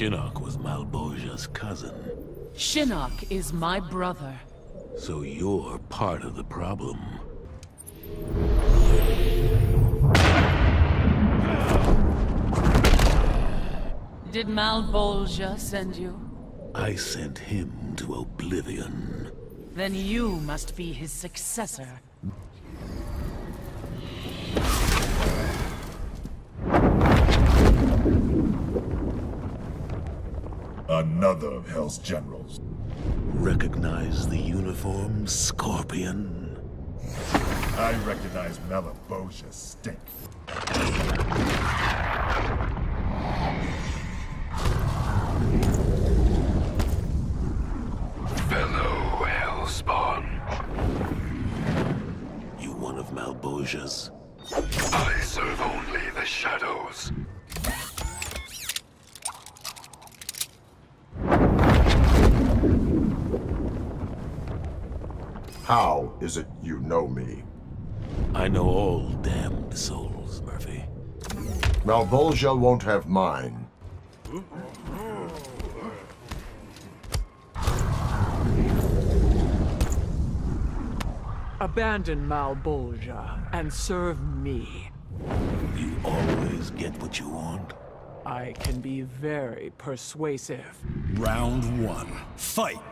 Malebolgia's cousin. Shinnok is my brother. So you're part of the problem. Did Malebolgia send you? I sent him to Oblivion. Then you must be his successor. Another of Hell's generals. Recognize the uniform, Scorpion? I recognize Malebolgia's stink. Fellow Hellspawn. You one of Malebolgia's? I serve only the shadows. How is it you know me? I know all damned souls, Murphy. Malebolgia won't have mine. Abandon Malebolgia and serve me. You always get what you want? I can be very persuasive. Round one. Fight!